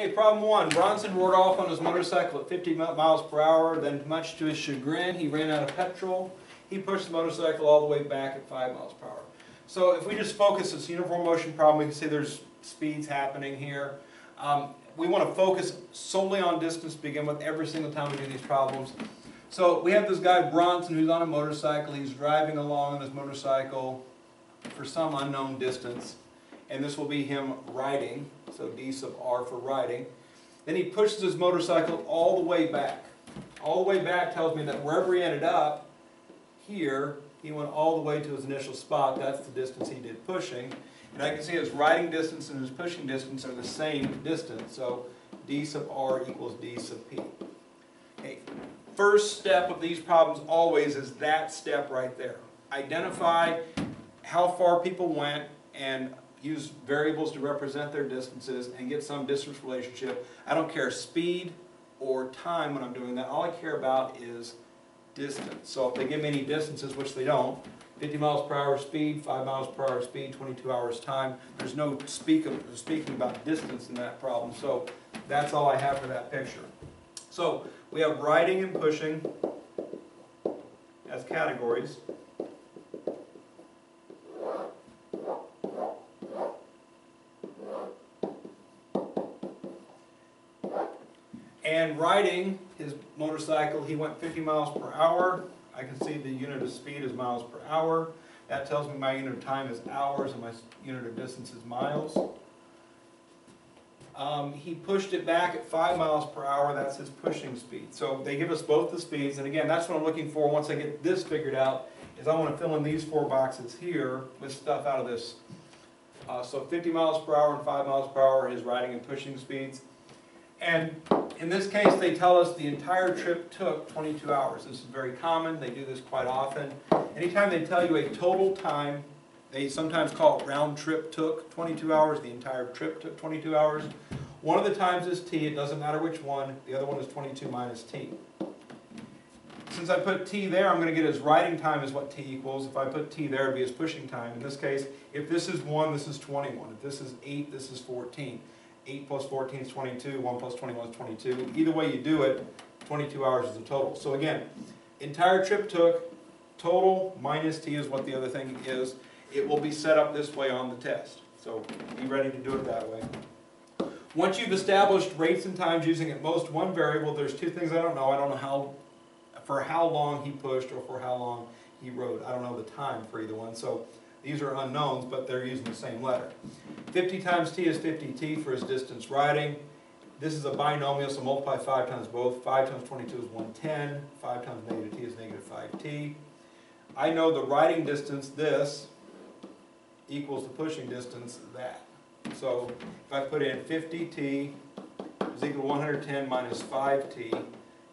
Okay, problem one. Bronson roared off on his motorcycle at 50 miles per hour. Then, much to his chagrin, he ran out of petrol. He pushed the motorcycle all the way back at 5 miles per hour. So, if we just focus this uniform motion problem, we can see there's speeds happening here. Um, we want to focus solely on distance to begin with every single time we do these problems. So, we have this guy Bronson who's on a motorcycle. He's driving along on his motorcycle for some unknown distance. And this will be him riding, so D sub R for riding. Then he pushes his motorcycle all the way back. All the way back tells me that wherever he ended up, here, he went all the way to his initial spot. That's the distance he did pushing. And I can see his riding distance and his pushing distance are the same distance. So D sub R equals D sub P. Okay. First step of these problems always is that step right there. Identify how far people went and use variables to represent their distances and get some distance relationship. I don't care speed or time when I'm doing that. All I care about is distance. So if they give me any distances, which they don't, 50 miles per hour speed, 5 miles per hour speed, 22 hours time, there's no speak of, speaking about distance in that problem. So that's all I have for that picture. So we have riding and pushing as categories. And riding his motorcycle, he went 50 miles per hour. I can see the unit of speed is miles per hour. That tells me my unit of time is hours and my unit of distance is miles. Um, he pushed it back at five miles per hour, that's his pushing speed. So they give us both the speeds, and again, that's what I'm looking for once I get this figured out, is I wanna fill in these four boxes here with stuff out of this. Uh, so fifty miles per hour and five miles per hour is riding and pushing speeds. And in this case, they tell us the entire trip took twenty-two hours. This is very common, they do this quite often. Anytime they tell you a total time, they sometimes call it round trip took twenty-two hours, the entire trip took twenty-two hours. One of the times is t, it doesn't matter which one, the other one is twenty-two minus t. Since I put t there, I'm gonna get his riding time is what t equals. If I put t there, it'd be his pushing time. In this case, if this is one, this is twenty-one. If this is eight, this is fourteen. Eight plus fourteen is twenty-two, one plus twenty-one is twenty-two. Either way you do it, twenty-two hours is the total. So again, entire trip took, total minus t is what the other thing is. It will be set up this way on the test. So be ready to do it that way. Once you've established rates and times using at most one variable, there's two things I don't know. I don't know how, for how long he pushed or for how long he rode. I don't know the time for either one. So these are unknowns, but they're using the same letter. 50 times t is 50t for his distance riding. This is a binomial, so multiply 5 times both. 5 times 22 is 110. 5 times negative t is negative 5t. I know the riding distance, this, equals the pushing distance, that. So if I put in 50t is equal to 110 minus 5t,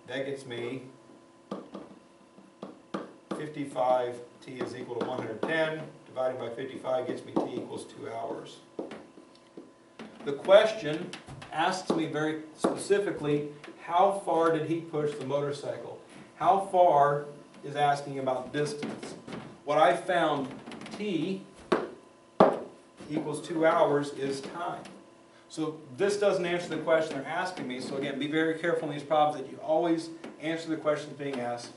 that gets me 55t is equal to 110, divided by 55 gets me t equals 2 hours. The question asks me very specifically, how far did he push the motorcycle? How far is asking about distance. What I found t equals two hours is time. So this doesn't answer the question they're asking me, so again, be very careful in these problems that you always answer the questions being asked.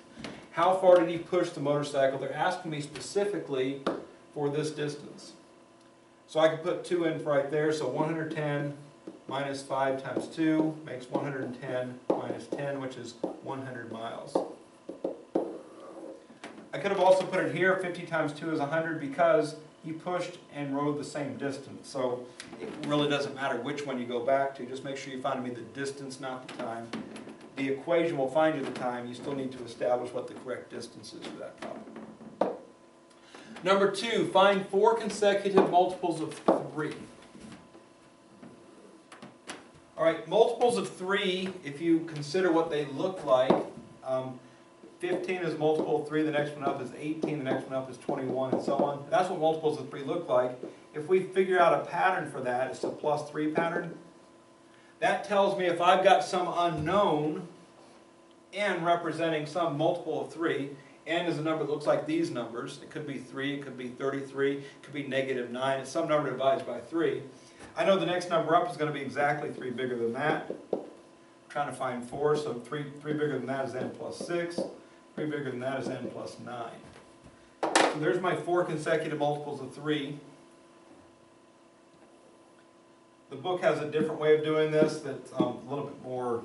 How far did he push the motorcycle? They're asking me specifically for this distance. So I could put two in right there, so 110 minus 5 times 2 makes 110 minus 10, which is 100 miles. I could have also put it here, 50 times 2 is 100, because he pushed and rode the same distance. So it really doesn't matter which one you go back to, just make sure you find me the distance, not the time. The equation will find you the time, you still need to establish what the correct distance is for that problem. Number two, find four consecutive multiples of 3. All right, multiples of 3, if you consider what they look like, um, 15 is multiple of 3, the next one up is 18, the next one up is 21, and so on. That's what multiples of 3 look like. If we figure out a pattern for that, it's a plus 3 pattern. That tells me if I've got some unknown n representing some multiple of 3, n is a number that looks like these numbers. It could be 3, it could be 33, it could be negative 9. It's some number divided by 3. I know the next number up is gonna be exactly three bigger than that. Trying to find four, so three, three bigger than that is n plus six, three bigger than that is n plus nine. So there's my four consecutive multiples of three. The book has a different way of doing this that's um, a little bit more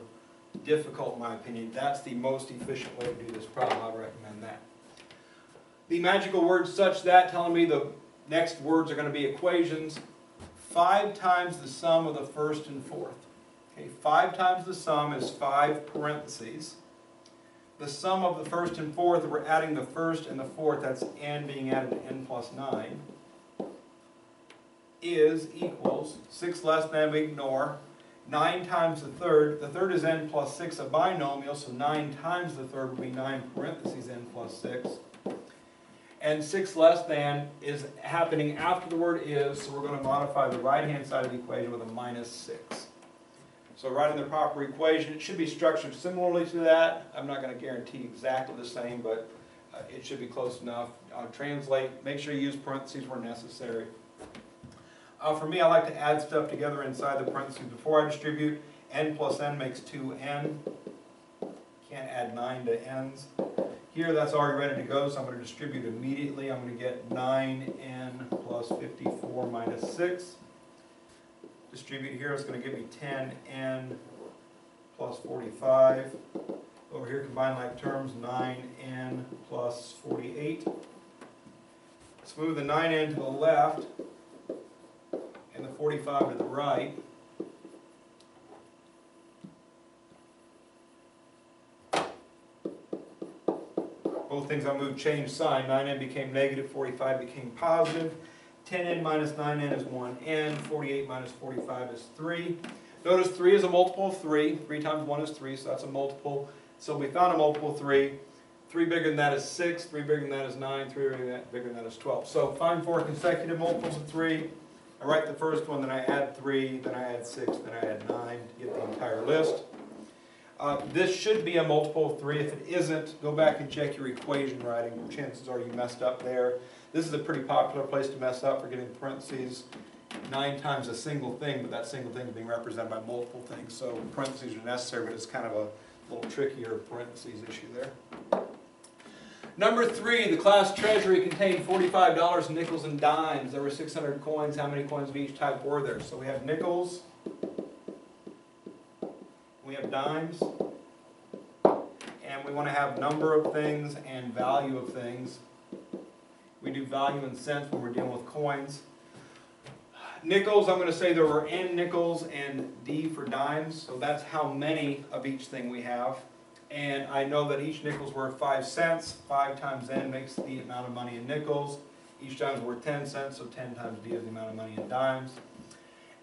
difficult in my opinion. That's the most efficient way to do this problem, I recommend that. The magical words such that telling me the next words are gonna be equations. Five times the sum of the first and fourth. Okay, five times the sum is five parentheses. The sum of the first and fourth, we're adding the first and the fourth, that's n being added to n plus nine, is equals, six less than we ignore, nine times the third, the third is n plus six, a binomial, so nine times the third would be nine parentheses n plus six. And six less than is happening after the word is, so we're gonna modify the right-hand side of the equation with a minus six. So writing the proper equation, it should be structured similarly to that. I'm not gonna guarantee exactly the same, but uh, it should be close enough. Uh, Translate, make sure you use parentheses where necessary. Uh, For me, I like to add stuff together inside the parentheses before I distribute. n plus n makes two n. Can't add nine to n's. Here, that's already ready to go, so I'm gonna distribute immediately. I'm gonna get nine n plus fifty-four minus six. Distribute here, it's gonna give me ten n plus forty-five. Over here, combine like terms, nine n plus forty-eight. Let's move the nine n to the left and the forty-five to the right. Both things I moved change sign, nine n became negative, forty-five became positive. Ten n minus nine n is one n, forty-eight minus forty-five is three. Notice three is a multiple of three, three times one is three, so that's a multiple. So we found a multiple of three. Three bigger than that is six, three bigger than that is nine, three bigger than that, is twelve. So find four consecutive multiples of three. I write the first one, then I add three, then I add six, then I add nine to get the entire list. Uh, this should be a multiple of three. If it isn't, go back and check your equation writing. Chances are you messed up there. This is a pretty popular place to mess up for getting parentheses nine times a single thing, but that single thing is being represented by multiple things. So parentheses are necessary, but it's kind of a little trickier parentheses issue there. Number three, the class treasury contained forty-five dollars in nickels and dimes. There were six hundred coins. How many coins of each type were there? So we have nickels. We have dimes. And we want to have number of things and value of things. We do value in cents when we're dealing with coins. Nickels, I'm going to say there were N nickels and D for dimes, so that's how many of each thing we have. And I know that each nickel's worth five cents. Five times N makes the amount of money in nickels. Each dime's worth ten cents, so ten times D is the amount of money in dimes.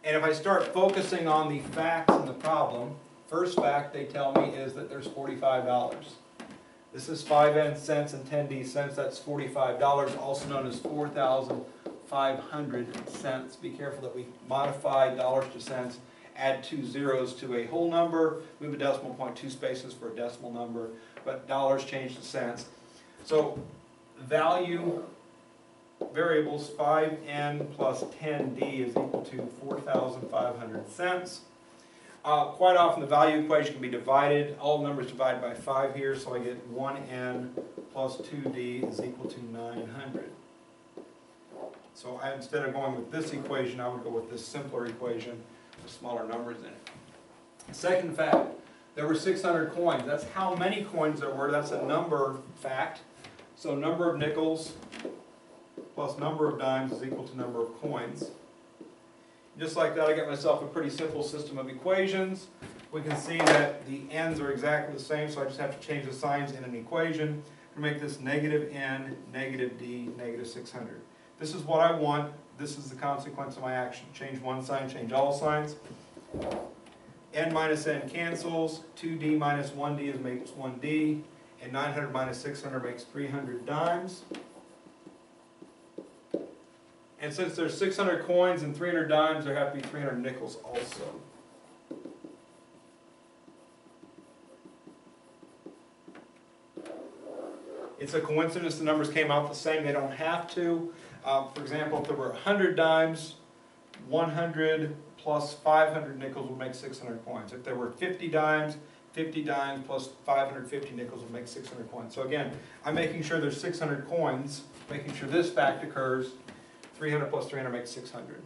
And if I start focusing on the facts in the problem, first fact they tell me is that there's forty-five dollars. This is five N cents and ten D cents, that's forty-five dollars, also known as four thousand five hundred cents. Be careful that we modify dollars to cents, add two zeros to a whole number, move a decimal point two spaces for a decimal number, but dollars change to cents. So value variables five N plus ten D is equal to four thousand five hundred cents. Uh, quite often the value equation can be divided, all numbers divided by five here, so I get one N plus two D is equal to nine hundred. So I, instead of going with this equation, I would go with this simpler equation smaller numbers in it. Second fact, there were six hundred coins, that's how many coins there were, that's a number fact. So number of nickels plus number of dimes is equal to number of coins. Just like that, I get myself a pretty simple system of equations. We can see that the n's are exactly the same, so I just have to change the signs in an equation to make this negative n, negative d, negative 600. This is what I want, this is the consequence of my action. Change one sign, change all signs. n minus n cancels, 2d minus 1d is makes 1d, and 900 minus 600 makes 300 dimes. And since there's 600 coins and 300 dimes, there have to be 300 nickels also. It's a coincidence the numbers came out the same, they don't have to. Um, for example, if there were 100 dimes, one hundred plus five hundred nickels would make six hundred coins. If there were fifty dimes, fifty dimes plus five hundred fifty nickels would make six hundred coins. So again, I'm making sure there's six hundred coins, making sure this fact occurs, three hundred plus three hundred makes six hundred.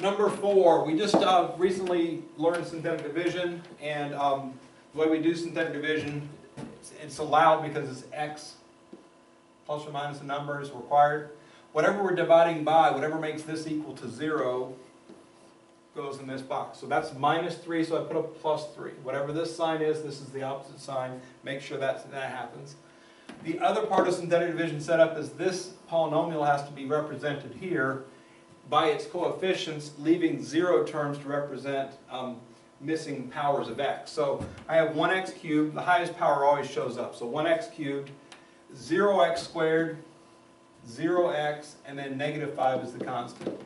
Number four, we just uh, recently learned synthetic division, and um, the way we do synthetic division, it's- it's allowed because it's x plus or minus the number is required. Whatever we're dividing by, whatever makes this equal to zero, goes in this box. So that's minus three, so I put a plus three. Whatever this sign is, this is the opposite sign, make sure that, that happens. The other part of synthetic division setup is this polynomial has to be represented here by its coefficients, leaving zero terms to represent um, missing powers of x. So I have one x cubed, the highest power always shows up, so one x cubed, zero x squared, zero x, and then negative five is the constant.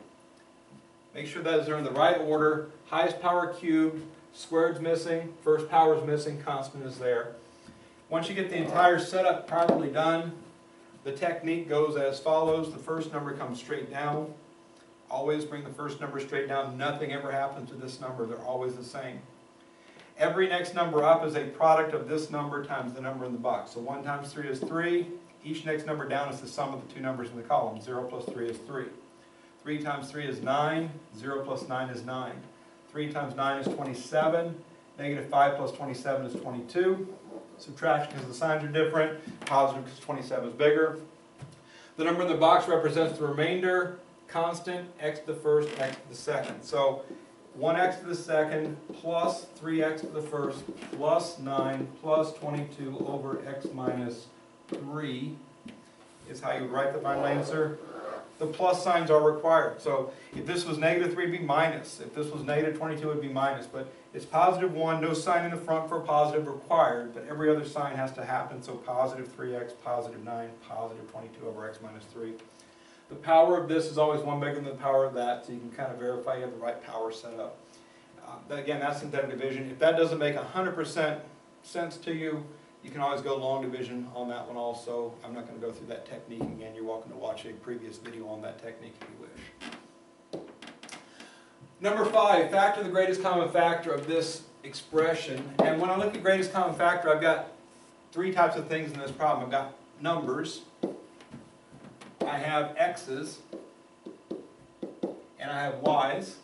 Make sure those are in the right order, highest power cubed, squared's missing, first power's missing, constant is there. Once you get the entire setup properly done, the technique goes as follows, the first number comes straight down, Always bring the first number straight down. Nothing ever happens to this number. They're always the same. Every next number up is a product of this number times the number in the box. So 1 times 3 is 3. Each next number down is the sum of the two numbers in the column. 0 plus 3 is 3. 3 times 3 is 9. 0 plus 9 is 9. 3 times 9 is 27. Negative 5 plus 27 is 22. Subtraction because the signs are different. Positive because 27 is bigger. The number in the box represents the remainder constant, x the first, x the second. So one x to the second plus three x to the first plus nine plus twenty-two over x minus three is how you write the final answer. The plus signs are required. So if this was negative three, it'd be minus. If this was negative twenty-two, it'd be minus. But it's positive one, no sign in the front for positive required, but every other sign has to happen. So positive three x, positive nine, positive twenty-two over x minus three. The power of this is always one bigger than the power of that, so you can kind of verify you have the right power set up. Uh, but again, that's synthetic division. If that doesn't make hundred percent sense to you, you can always go long division on that one also. I'm not gonna go through that technique again. You're welcome to watch a previous video on that technique if you wish. Number five, factor the greatest common factor of this expression. And when I look at greatest common factor, I've got three types of things in this problem. I've got numbers, I have x's, and I have y's.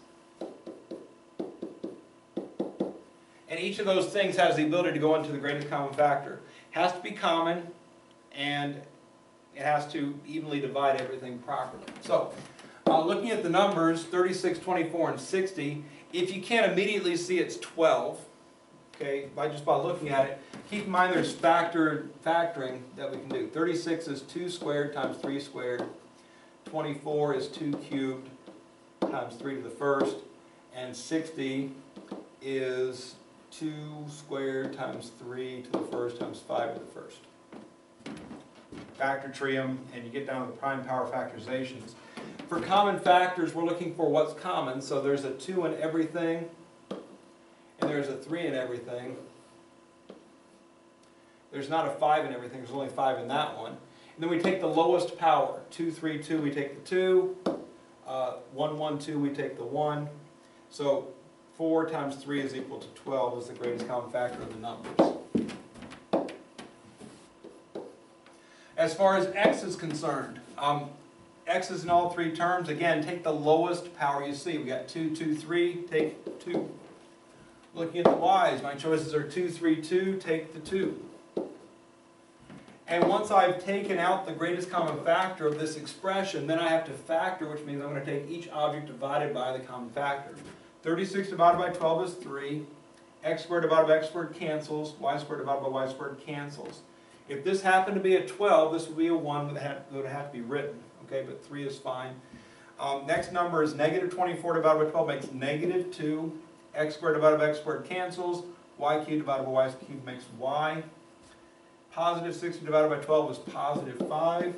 And each of those things has the ability to go into the greatest common factor. Has to be common, and it has to evenly divide everything properly. So, uh, looking at the numbers, 36, 24, and 60, if you can't immediately see it's 12, okay, by just by looking at it, keep in mind there's factor, factoring that we can do. 36 is 2 squared times 3 squared. 24 is 2 cubed times 3 to the first. And 60 is 2 squared times 3 to the first times 5 to the first. Factor tree them, and you get down to the prime power factorizations. For common factors, we're looking for what's common. So there's a 2 in everything, and there's a 3 in everything. There's not a 5 in everything, there's only 5 in that one. And then we take the lowest power, 2, 3, 2, we take the 2, uh, 1, 1, 2, we take the 1. So 4 times 3 is equal to 12 is the greatest common factor of the numbers. As far as x is concerned, um, x is in all three terms. Again, take the lowest power you see. We got 2, 2, 3, take 2. Looking at the y's, my choices are 2, 3, 2, take the 2. And once I've taken out the greatest common factor of this expression, then I have to factor, which means I'm going to take each object divided by the common factor. 36 divided by 12 is 3. x squared divided by x squared cancels. y squared divided by y squared cancels. If this happened to be a 12, this would be a 1 that would have to be written. Okay, but 3 is fine. Um, next number is negative 24 divided by 12 makes negative 2. X squared divided by x squared cancels. y cubed divided by y cubed makes y. Positive 60 divided by 12 is positive 5.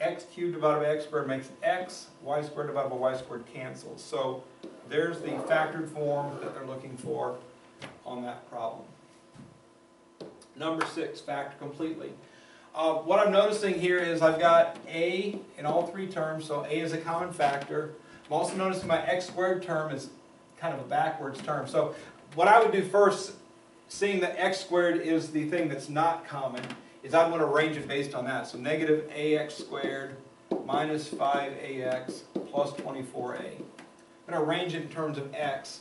x cubed divided by x squared makes x. y squared divided by y squared cancels. So there's the factored form that they're looking for on that problem. Number six, factor completely. Uh, what I'm noticing here is I've got a in all three terms, so a is a common factor. I'm also noticing my x squared term is kind of a backwards term. So what I would do first, seeing that x squared is the thing that's not common, is I'd want to arrange it based on that. So negative ax squared minus 5ax plus 24a. I'm going to arrange it in terms of x.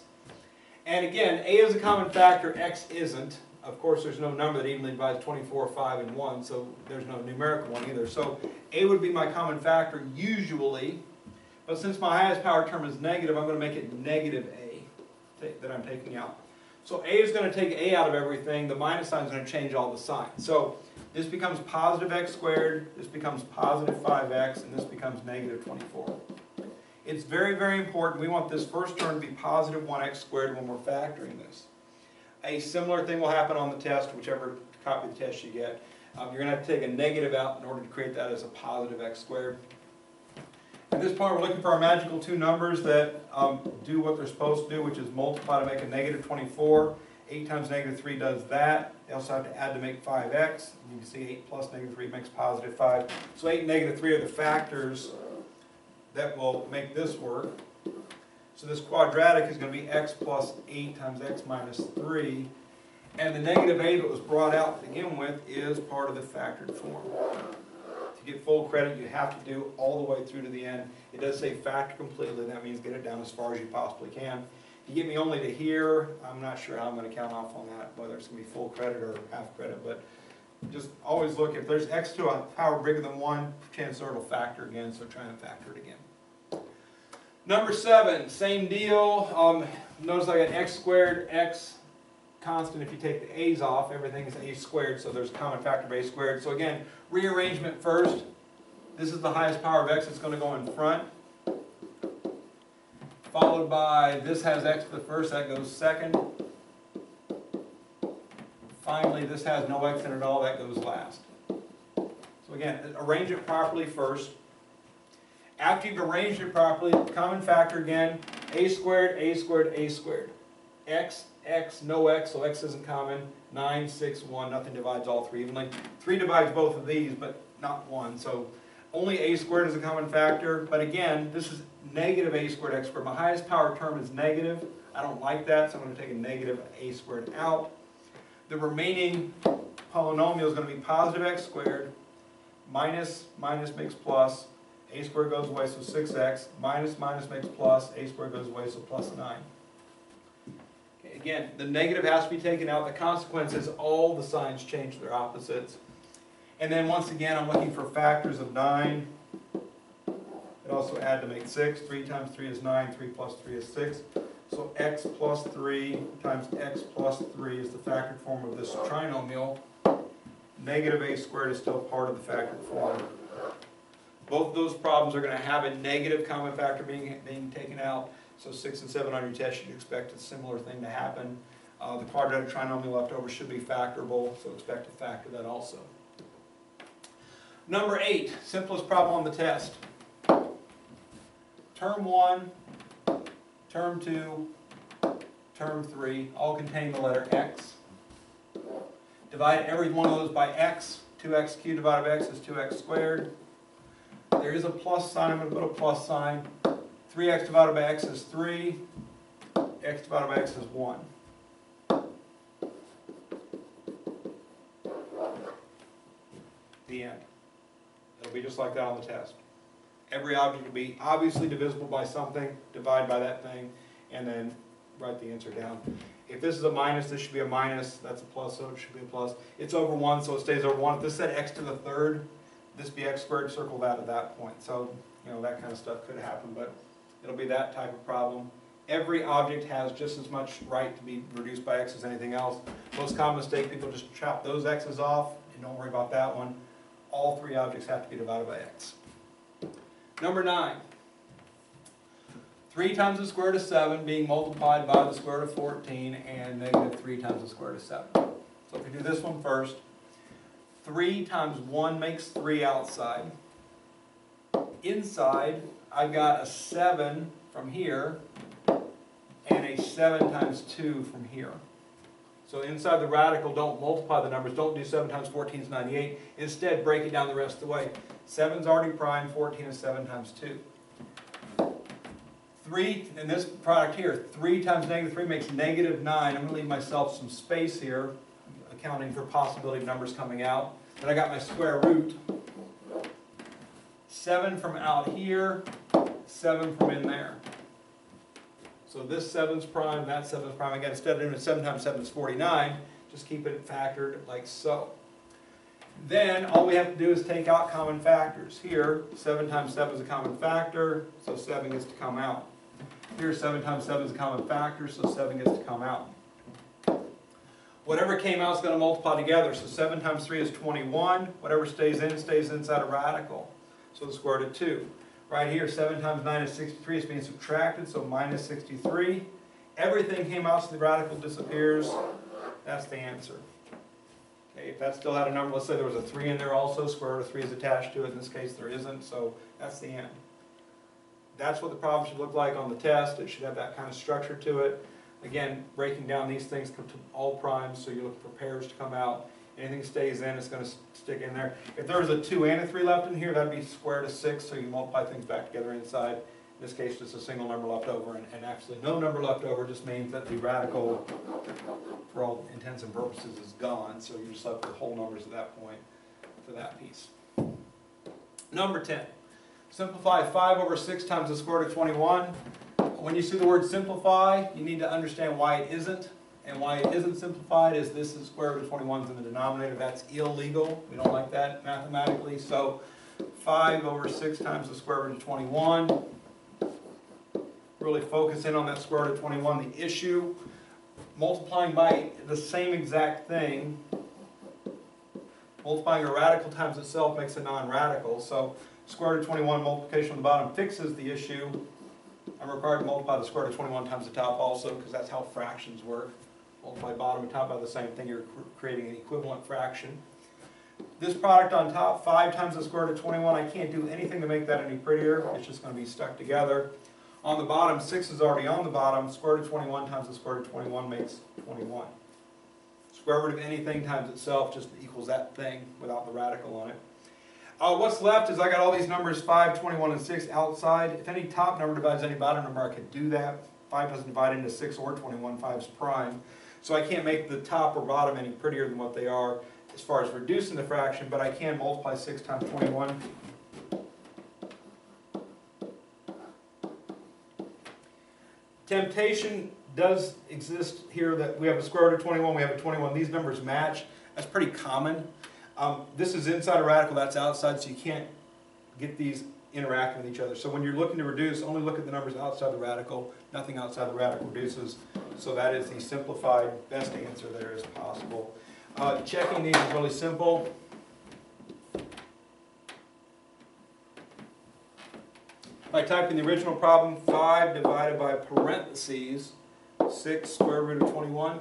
And again, a is a common factor, x isn't. Of course, there's no number that evenly divides 24, 5, and 1, so there's no numerical one either. So a would be my common factor usually, but since my highest power term is negative, I'm going to make it negative that I'm taking out. So a is going to take a out of everything, the minus sign is going to change all the signs. So this becomes positive x squared, this becomes positive 5x, and this becomes negative 24. It's very, very important, we want this first term to be positive 1x squared when we're factoring this. A similar thing will happen on the test, whichever copy of the test you get. Um, you're gonna have to take a negative out in order to create that as a positive x squared. At this point, we're looking for our magical two numbers that um, do what they're supposed to do, which is multiply to make a negative 24. 8 times negative 3 does that. They also have to add to make 5x. You can see 8 plus negative 3 makes positive 5. So 8 and negative 3 are the factors that will make this work. So this quadratic is going to be x plus 8 times x minus 3. And the negative 8 that was brought out to begin with is part of the factored form. To get full credit, you have to do all the way through to the end. It does say factor completely, that means get it down as far as you possibly can. If you get me only to here, I'm not sure how I'm gonna count off on that, whether it's gonna be full credit or half credit, but just always look, if there's x to a power bigger than one, chances are it'll factor again, so try and factor it again. Number seven, same deal, um, notice I got x squared, x constant, if you take the a's off, everything is a squared, so there's a common factor of a squared. So again, rearrangement first, this is the highest power of x, it's gonna go in front. Followed by, this has x to the first, that goes second. Finally, this has no x in it at all, that goes last. So again, arrange it properly first. After you've arranged it properly, common factor again, a squared, a squared, a squared. X, x, no x, so x isn't common. 9, 6, 1, nothing divides all three evenly. 3 divides both of these, but not 1, so only a squared is a common factor. But again, this is negative a squared x squared. My highest power term is negative. I don't like that, so I'm going to take a negative a squared out. The remaining polynomial is going to be positive x squared, minus, minus makes plus, a squared goes away, so 6x, minus, minus makes plus, a squared goes away, so plus 9. Again, the negative has to be taken out, the consequence is all the signs change their opposites. And then once again, I'm looking for factors of 9. It also add to make 6, 3 times 3 is 9, 3 plus 3 is 6. So x plus 3 times x plus 3 is the factored form of this trinomial. Negative a squared is still part of the factored form. Both of those problems are going to have a negative common factor being, being taken out. So 6 and 7 on your test, you'd expect a similar thing to happen. Uh, the quadratic trinomial left over should be factorable, so expect to factor that also. Number 8, simplest problem on the test. Term 1, term 2, term 3, all contain the letter x. Divide every one of those by x. 2x cubed divided by x is 2x squared. There is a plus sign, I'm going to put a plus sign. 3x divided by x is 3. x divided by x is 1. The end. It'll be just like that on the test. Every object will be obviously divisible by something, divide by that thing, and then write the answer down. If this is a minus, this should be a minus, that's a plus, so it should be a plus. It's over one, so it stays over one. If this said x to the third, this be x squared, circle that at that point. So, you know, that kind of stuff could happen, but it'll be that type of problem. Every object has just as much right to be reduced by x as anything else. Most common mistake, people just chop those x's off and don't worry about that one. All three objects have to be divided by x. Number nine. 3 times the square root of 7 being multiplied by the square root of 14 and negative 3 times the square root of 7. So if we do this one first, 3 times 1 makes 3 outside. Inside, I've got a 7 from here and a 7 times 2 from here. So inside the radical, don't multiply the numbers, don't do seven times fourteen is ninety-eight, instead break it down the rest of the way. Seven's already prime, fourteen is seven times two. Three, in this product here, three times negative three makes negative nine, I'm gonna leave myself some space here, accounting for possibility of numbers coming out. Then I got my square root. Seven from out here, seven from in there. So this seven's prime, that seven's prime, again, instead of doing seven times seven is forty-nine, just keep it factored like so. Then, all we have to do is take out common factors. Here, seven times seven is a common factor, so seven gets to come out. Here, seven times seven is a common factor, so seven gets to come out. Whatever came out is gonna multiply together, so seven times three is twenty-one, whatever stays in, stays inside a radical. So the square root of two. Right here, seven times nine is sixty-three, it's being subtracted, so minus sixty-three. Everything came out, so the radical disappears. That's the answer. Okay, if that still had a number, let's say there was a three in there also, square root of three is attached to it, in this case there isn't, so that's the end. That's what the problem should look like on the test, it should have that kind of structure to it. Again, breaking down these things to all primes, so you look for pairs to come out. Anything stays in, it's gonna stick in there. If there was a two and a three left in here, that'd be square to six, so you multiply things back together inside. In this case, just a single number left over, and, and actually no number left over just means that the radical, for all intents and purposes, is gone, so you're just left with whole numbers at that point for that piece. Number ten, simplify five over six times the square root of twenty-one. When you see the word simplify, you need to understand why it isn't. And why it isn't simplified is this is square root of 21 is in the denominator, that's illegal, we don't like that mathematically, so five over six times the square root of twenty-one. Really focus in on that square root of twenty-one, the issue, multiplying by the same exact thing. Multiplying a radical times itself makes a non-radical, so square root of twenty-one multiplication on the bottom fixes the issue. I'm required to multiply the square root of twenty-one times the top also, because that's how fractions work. Multiply bottom and top by the same thing, you're creating an equivalent fraction. This product on top, five times the square root of twenty-one, I can't do anything to make that any prettier, it's just gonna be stuck together. On the bottom, six is already on the bottom, square root of twenty-one times the square root of twenty-one makes twenty-one. Square root of anything times itself just equals that thing without the radical on it. Uh, what's left is I got all these numbers, 5, 21, and six outside. If any top number divides any bottom number, I could do that. Five doesn't divide into six or twenty-one, five's prime. So I can't make the top or bottom any prettier than what they are as far as reducing the fraction, but I can multiply six times twenty-one. Temptation does exist here that we have a square root of twenty-one, we have a twenty-one, these numbers match. That's pretty common. Um, this is inside a radical, that's outside, so you can't get these interacting with each other. So when you're looking to reduce, only look at the numbers outside the radical, nothing outside the radical reduces. So that is the simplified best answer there as possible. Uh, checking these is really simple. By typing the original problem, five divided by parentheses, six square root of twenty-one,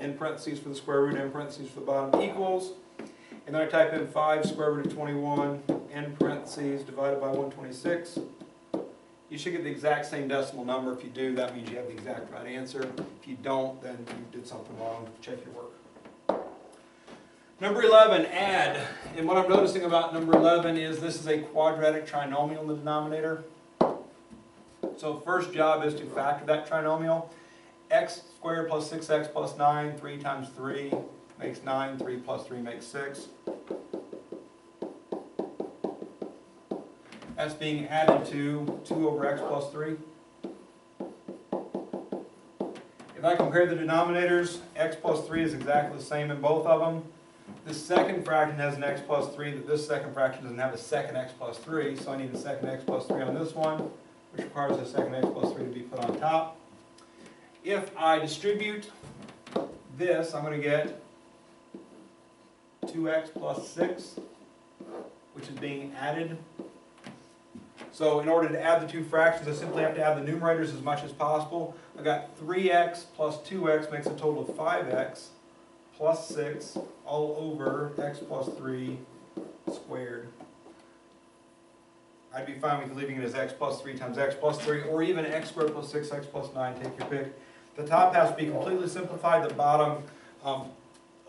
in parentheses for the square root, in parentheses for the bottom equals, and then I type in five square root of twenty-one, in parentheses, divided by one twenty-six. You should get the exact same decimal number. If you do, that means you have the exact right answer. If you don't, then you did something wrong. Check your work. Number eleven, add. And what I'm noticing about number eleven is this is a quadratic trinomial in the denominator. So first job is to factor that trinomial. x squared plus six x plus nine, three times three makes nine, three plus three makes six. That's being added to two over x plus three. If I compare the denominators, x plus three is exactly the same in both of them. This second fraction has an x plus three, that this second fraction doesn't have a second x plus three, so I need a second x plus three on this one, which requires a second x plus three to be put on top. If I distribute this, I'm gonna get two x plus six, which is being added. So in order to add the two fractions, I simply have to add the numerators as much as possible. I've got three x plus two x makes a total of five x plus six all over x plus three squared. I'd be fine with leaving it as x plus three times x plus three, or even x squared plus six, x plus nine, take your pick. The top has to be completely simplified, the bottom, um,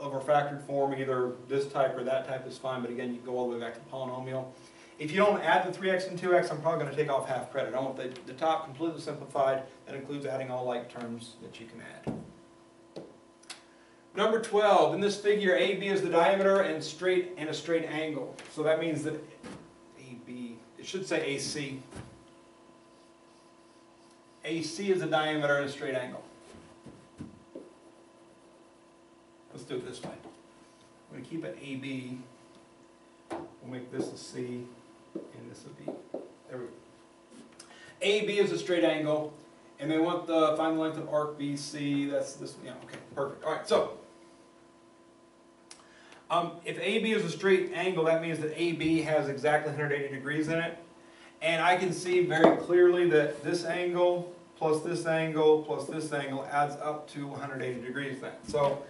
of a factored form, either this type or that type is fine, but again, you can go all the way back to the polynomial. If you don't add the three x and two x, I'm probably gonna take off half credit. I want the, the top completely simplified, that includes adding all like terms that you can add. Number twelve, in this figure, AB is the diameter and straight, and a straight angle. So that means that AB, it should say AC. AC is the diameter and a straight angle. Let's do it this way. I'm gonna keep it AB. We'll make this a C and this a B. There we go. AB is a straight angle, and they want the, find the length of arc BC, that's this, yeah, okay, perfect. All right, so. Um, if AB is a straight angle, that means that AB has exactly 180 degrees in it. And I can see very clearly that this angle plus this angle plus this angle adds up to 180 degrees then. So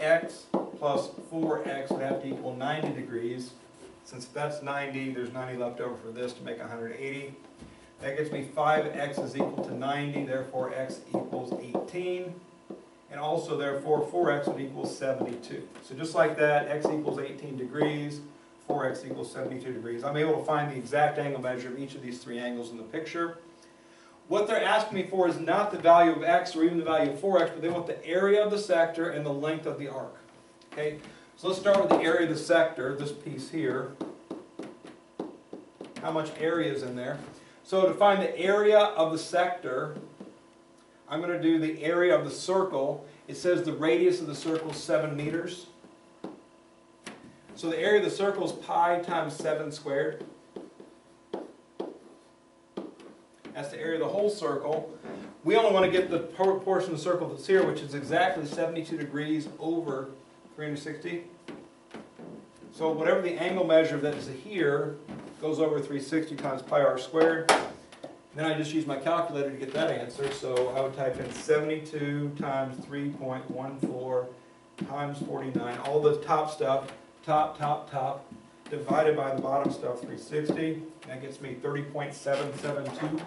x plus 4x would have to equal 90 degrees. Since that's 90, there's 90 left over for this to make 180. That gives me 5x is equal to 90, therefore x equals 18. And also therefore 4x would equal 72. So just like that, x equals 18 degrees, 4x equals 72 degrees. I'm able to find the exact angle measure of each of these three angles in the picture. What they're asking me for is not the value of x or even the value of 4x, but they want the area of the sector and the length of the arc. Okay, so let's start with the area of the sector, this piece here. How much area is in there? So to find the area of the sector, I'm going to do the area of the circle. It says the radius of the circle is 7 meters. So the area of the circle is pi times 7 squared. That's the area of the whole circle. We only want to get the por- portion of the circle that's here, which is exactly 72 degrees over 360. So whatever the angle measure that is here goes over 360 times pi r squared. Then I just use my calculator to get that answer. So I would type in 72 times 3.14 times 49, all the top stuff, top, top, top, divided by the bottom stuff, 360. That gets me 30.772.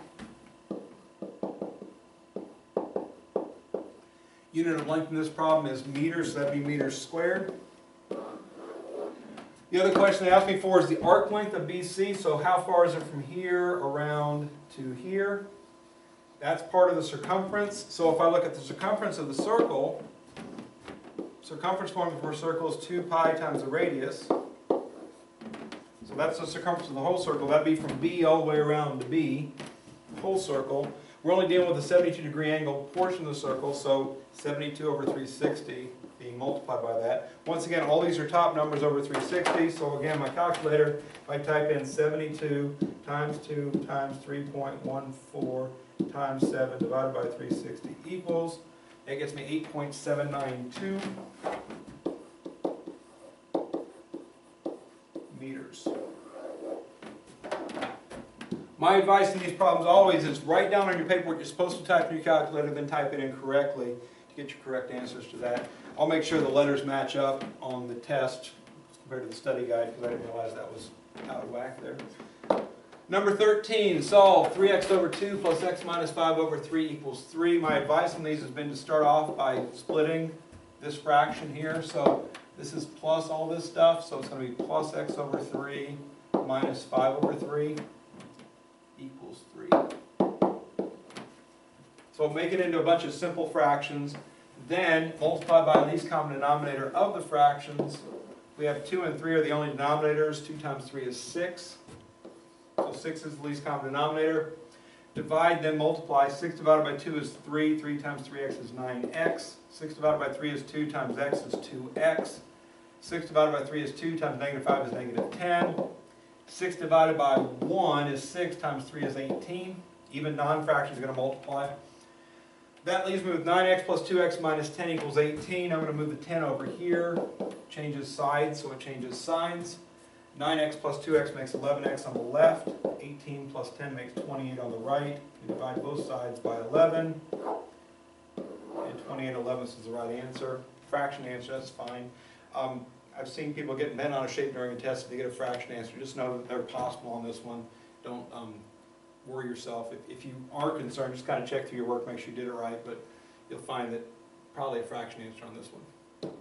Unit of length in this problem is meters, so that'd be meters squared. The other question they asked me for is the arc length of BC, so how far is it from here around to here? That's part of the circumference, so if I look at the circumference of the circle, circumference formula for a circle is 2 pi times the radius. So that's the circumference of the whole circle, that'd be from B all the way around to B, whole circle. We're only dealing with a 72 degree angle portion of the circle, so 72 over 360 being multiplied by that. Once again, all these are top numbers over 360, so again, my calculator, if I type in 72 times 2 times 3.14 times 7 divided by 360 equals, that gets me 8.792 meters. My advice in these problems always is write down on your paper what you're supposed to type in your calculator, then type it in correctly to get your correct answers to that. I'll make sure the letters match up on the test compared to the study guide, because I didn't realize that was out of whack there. Number 13, solve 3x over 2 plus x minus 5 over 3 equals 3. My advice on these has been to start off by splitting this fraction here. So this is plus all this stuff, so it's going to be plus x over 3 minus 5 over 3 equals 3. So make it into a bunch of simple fractions, then multiply by the least common denominator of the fractions. We have 2 and 3 are the only denominators. 2 times 3 is 6. So 6 is the least common denominator. Divide, then multiply. 6 divided by 2 is 3. 3 times 3x is 9x. 6 divided by 3 is 2 times x is 2x. 6 divided by 3 is 2 times negative 5 is negative 10. 6 divided by 1 is 6 times 3 is 18. Even non-fraction is going to multiply. That leaves me with 9x plus 2x minus 10 equals 18. I'm going to move the 10 over here. Changes sides, so it changes signs. 9x plus 2x makes 11x on the left. 18 plus 10 makes 28 on the right. Divide both sides by 11. And 28 elevenths is the right answer. Fraction answer, that's fine. Um, I've seen people get bent out of shape during a test if they get a fraction answer. Just know that they're possible on this one. Don't um, worry yourself. If, if you are concerned, just kind of check through your work, make sure you did it right. But you'll find that probably a fraction answer on this one.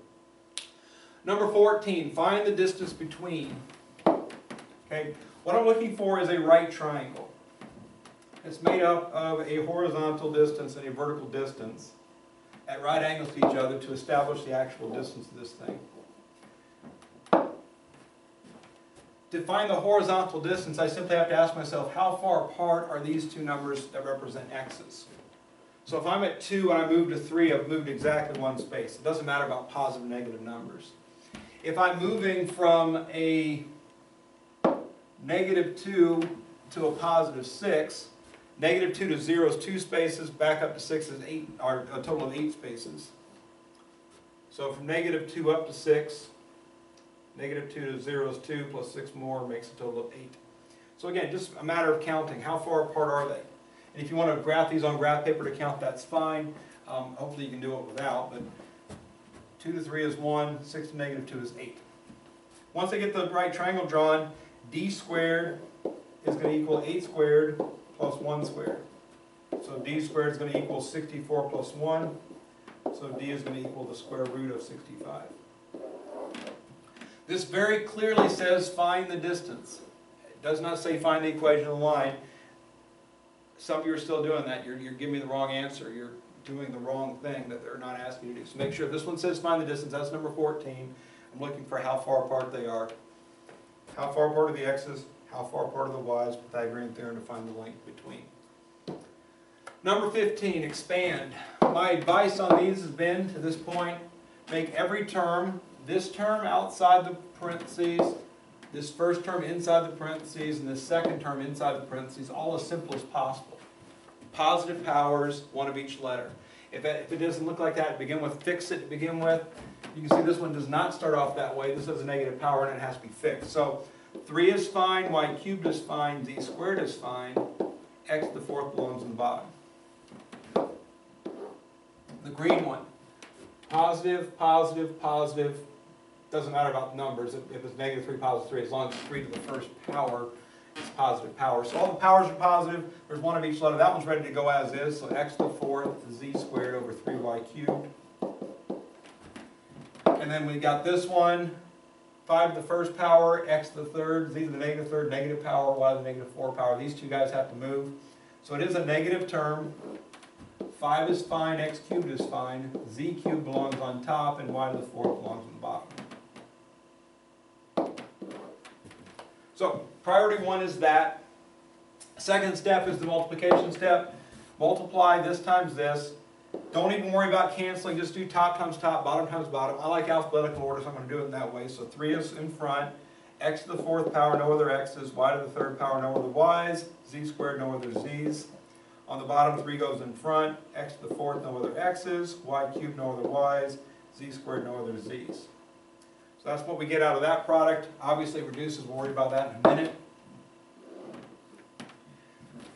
Number 14, find the distance between. Okay, what I'm looking for is a right triangle. It's made up of a horizontal distance and a vertical distance at right angles to each other to establish the actual distance of this thing. To find the horizontal distance, I simply have to ask myself, how far apart are these two numbers that represent x's? So if I'm at 2 and I move to 3, I've moved exactly one space. It doesn't matter about positive negative numbers. If I'm moving from a negative 2 to a positive 6, negative 2 to 0 is 2 spaces, back up to 6 is 8, or a total of 8 spaces. So from negative 2 up to 6, negative 2 to 0 is 2, plus 6 more makes a total of 8. So again, just a matter of counting. How far apart are they? And if you want to graph these on graph paper to count, that's fine. Um, hopefully you can do it without, but 2 to 3 is 1, 6 to negative 2 is 8. Once I get the right triangle drawn, d squared is going to equal 8 squared plus 1 squared. So d squared is going to equal 64 plus 1, so d is going to equal the square root of 65. This very clearly says find the distance. It does not say find the equation of the line. Some of you are still doing that. You're, you're giving me the wrong answer. You're doing the wrong thing that they're not asking you to do. So make sure this one says find the distance. That's number 14. I'm looking for how far apart they are. How far apart are the x's? How far apart are the y's? Pythagorean theorem to find the length between. Number 15, expand. My advice on these has been, to this point, make every term, this term outside the parentheses, this first term inside the parentheses, and this second term inside the parentheses, all as simple as possible. Positive powers, one of each letter. If it, if it doesn't look like that to begin with, fix it to begin with. You can see this one does not start off that way. This has a negative power and it has to be fixed. So 3 is fine, y cubed is fine, z squared is fine, x to the fourth belongs in the bottom. The green one, positive, positive, positive, doesn't matter about numbers, if it's negative 3, positive 3, as long as it's 3 to the first power, it's positive power. So all the powers are positive, there's one of each letter, that one's ready to go as is, so x to the fourth, z squared over 3y cubed. And then we got this one, 5 to the first power, x to the third, z to the negative third, negative power, y to the negative 4 power. These two guys have to move. So it is a negative term. 5 is fine, x cubed is fine, z cubed belongs on top, and y to the fourth belongs on the bottom. So priority one is that. Second step is the multiplication step. Multiply this times this. Don't even worry about canceling, just do top times top, bottom times bottom. I like alphabetical order, so I'm going to do it in that way. So 3 is in front, x to the fourth power, no other x's, y to the third power, no other y's, z squared, no other z's. On the bottom, 3 goes in front, x to the fourth, no other x's, y cubed, no other y's, z squared, no other z's. So that's what we get out of that product. Obviously reduces, we'll worry about that in a minute.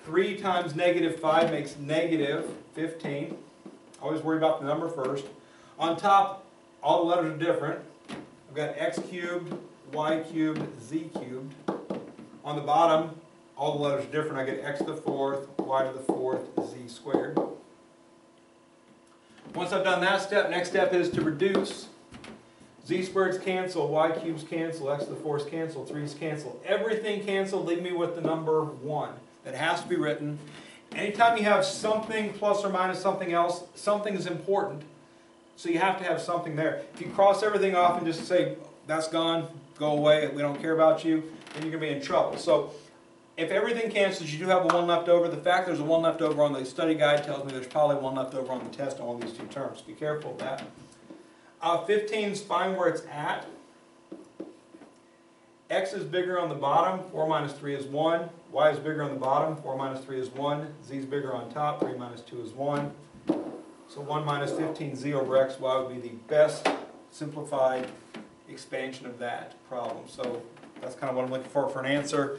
3 times negative 5 makes negative 15. Always worry about the number first. On top, all the letters are different. I've got x cubed, y cubed, z cubed. On the bottom, all the letters are different. I get x to the fourth, y to the fourth, z squared. Once I've done that step, next step is to reduce. Z squareds cancel, y cubes cancel, x to the fourth cancel, 3's cancel. Everything canceled, leave me with the number 1 that has to be written. Anytime you have something plus or minus something else, something is important. So you have to have something there. If you cross everything off and just say, that's gone, go away, we don't care about you, then you're going to be in trouble. So if everything cancels, you do have a 1 left over. The fact there's a 1 left over on the study guide tells me there's probably 1 left over on the test on all these two terms. Be careful of that. Uh, 15 is fine where it's at. X is bigger on the bottom, 4 minus 3 is 1. Y is bigger on the bottom, 4 minus 3 is 1. Z is bigger on top, 3 minus 2 is 1. So 1 minus 15, z over x, y would be the best simplified expansion of that problem. So that's kind of what I'm looking for for an answer.